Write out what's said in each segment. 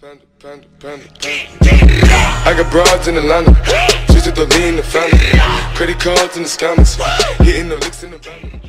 Panda, panda, panda. I got broads in Atlanta. Just to the lean, the family. Credit cards in the scammers. Hitting the licks in the van.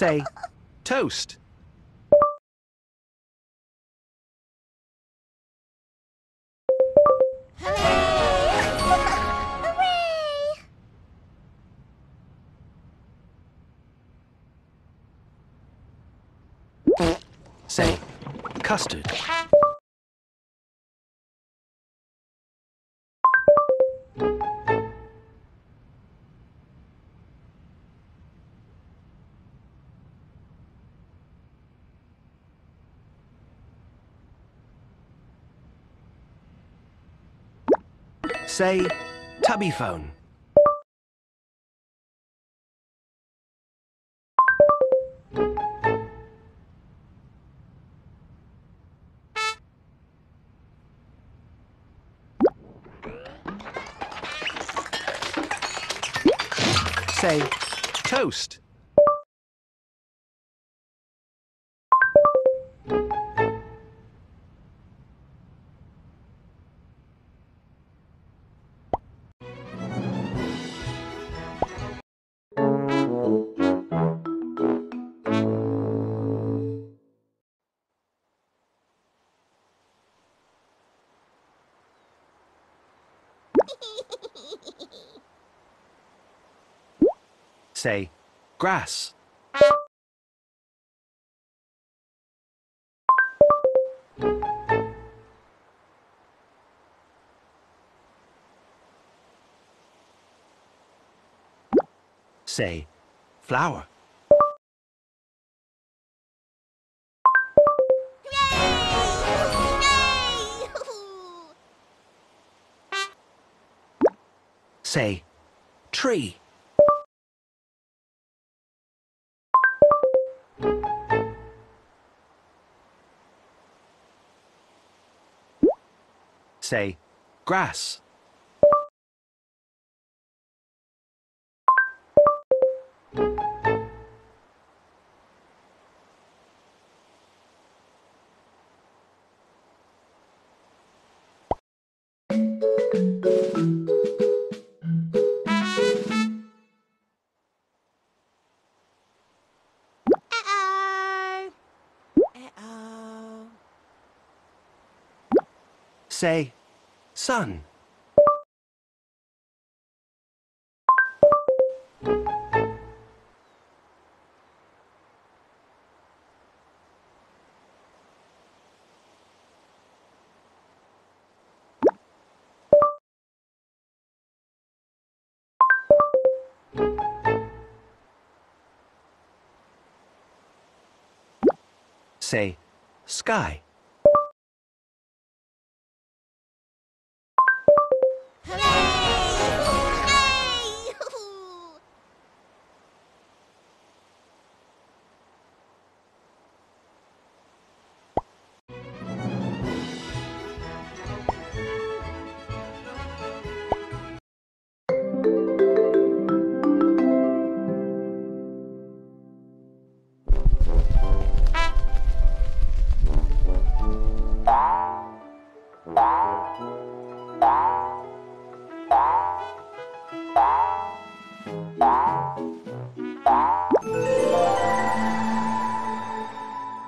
say toast. Say, custard. Say, tubby phone. Say, toast. Say, grass. Say, flower. Say, tree. Say, grass. Say, sun. Say, sky.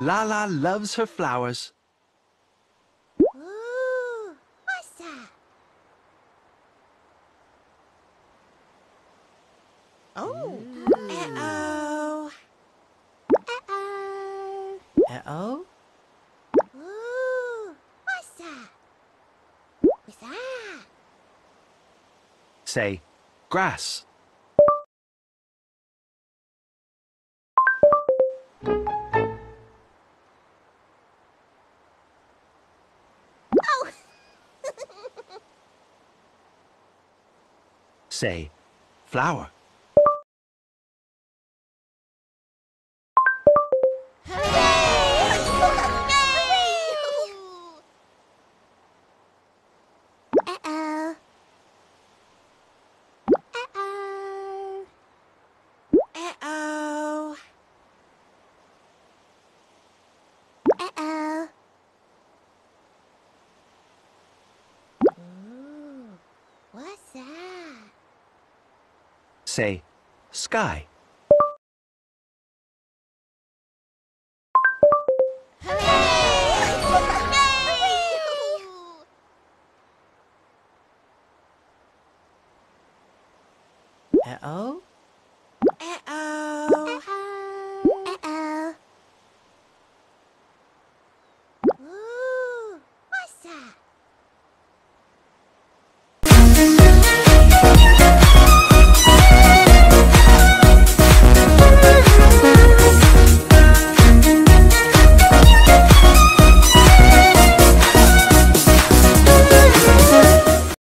Lala loves her flowers. Ooh, what's that? Oh. Uh-oh. Uh-oh. Uh-oh? Ooh, what's that? What's that? Say, grass. Oh. Say, flower. Say, sky. Uh-oh?